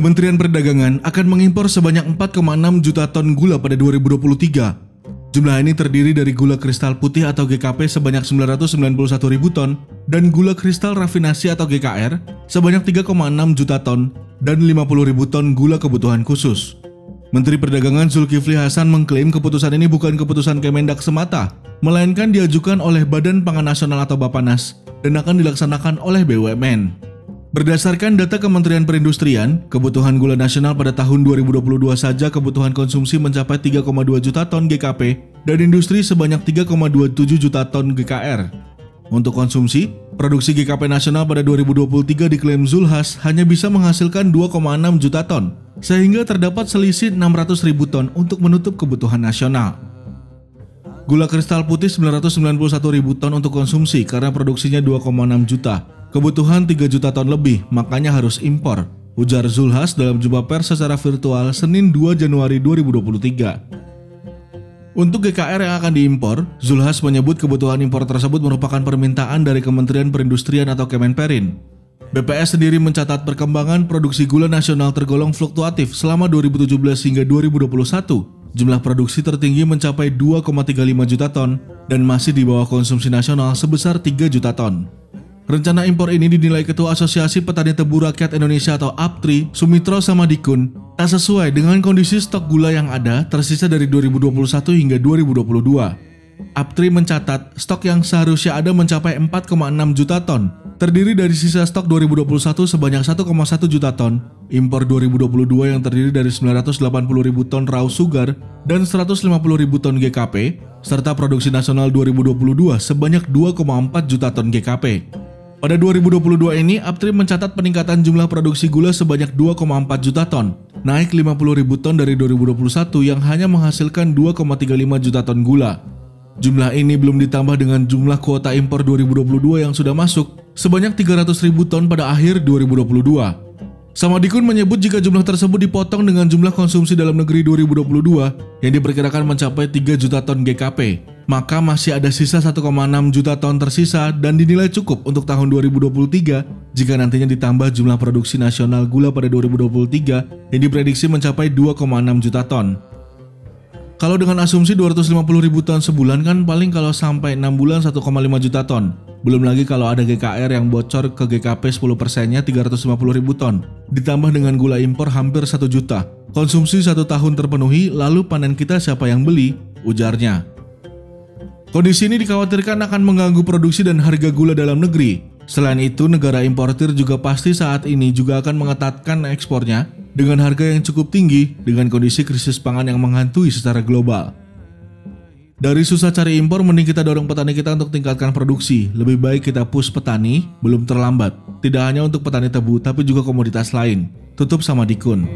Kementerian Perdagangan akan mengimpor sebanyak 4,6 juta ton gula pada 2023. Jumlah ini terdiri dari gula kristal putih atau GKP sebanyak 991 ribu ton dan gula kristal rafinasi atau GKR sebanyak 3,6 juta ton dan 50 ribu ton gula kebutuhan khusus. Menteri Perdagangan Zulkifli Hasan mengklaim keputusan ini bukan keputusan Kemendak semata, melainkan diajukan oleh Badan Pangan Nasional atau Bapanas dan akan dilaksanakan oleh BUMN. Berdasarkan data Kementerian Perindustrian, kebutuhan gula nasional pada tahun 2022 saja kebutuhan konsumsi mencapai 3,2 juta ton GKP dan industri sebanyak 3,27 juta ton GKR. Untuk konsumsi, produksi GKP nasional pada 2023 diklaim Zulhas hanya bisa menghasilkan 2,6 juta ton, sehingga terdapat selisih 600 ribu ton untuk menutup kebutuhan nasional. Gula kristal putih 991 ribu ton untuk konsumsi karena produksinya 2,6 juta. Kebutuhan 3 juta ton lebih, makanya harus impor. Ujar Zulhas dalam jumpa pers secara virtual Senin 2 Januari 2023. Untuk GKR yang akan diimpor, Zulhas menyebut kebutuhan impor tersebut merupakan permintaan dari Kementerian Perindustrian atau Kemenperin. BPS sendiri mencatat perkembangan produksi gula nasional tergolong fluktuatif selama 2017 hingga 2021. Jumlah produksi tertinggi mencapai 2,35 juta ton dan masih di bawah konsumsi nasional sebesar 3 juta ton. Rencana impor ini dinilai Ketua Asosiasi Petani Tebu Rakyat Indonesia atau APTRI, Sumitro Samadikun, tak sesuai dengan kondisi stok gula yang ada tersisa dari 2021 hingga 2022. APTRI mencatat stok yang seharusnya ada mencapai 4,6 juta ton, terdiri dari sisa stok 2021 sebanyak 1,1 juta ton, impor 2022 yang terdiri dari 980 ribu ton raw sugar dan 150 ribu ton GKP, serta produksi nasional 2022 sebanyak 2,4 juta ton GKP. Pada 2022 ini, Aptri mencatat peningkatan jumlah produksi gula sebanyak 2,4 juta ton, naik 50 ribu ton dari 2021 yang hanya menghasilkan 2,35 juta ton gula. Jumlah ini belum ditambah dengan jumlah kuota impor 2022 yang sudah masuk, sebanyak 300 ribu ton pada akhir 2022. Samadikun menyebut jika jumlah tersebut dipotong dengan jumlah konsumsi dalam negeri 2022 yang diperkirakan mencapai 3 juta ton GKP, maka masih ada sisa 1,6 juta ton tersisa dan dinilai cukup untuk tahun 2023 jika nantinya ditambah jumlah produksi nasional gula pada 2023 yang diprediksi mencapai 2,6 juta ton. Kalau dengan asumsi 250 ribu ton sebulan kan paling kalau sampai 6 bulan 1,5 juta ton. Belum lagi kalau ada GKR yang bocor ke GKP 10 persennya 350 ribu ton. Ditambah dengan gula impor hampir 1 juta. Konsumsi satu tahun terpenuhi lalu panen kita siapa yang beli? Ujarnya. Kondisi ini dikhawatirkan akan mengganggu produksi dan harga gula dalam negeri. Selain itu, negara importir juga pasti saat ini juga akan mengetatkan ekspornya dengan harga yang cukup tinggi dengan kondisi krisis pangan yang menghantui secara global. Dari susah cari impor, mending kita dorong petani kita untuk tingkatkan produksi. Lebih baik kita push petani, belum terlambat. Tidak hanya untuk petani tebu, tapi juga komoditas lain. Tutup sama Dikun.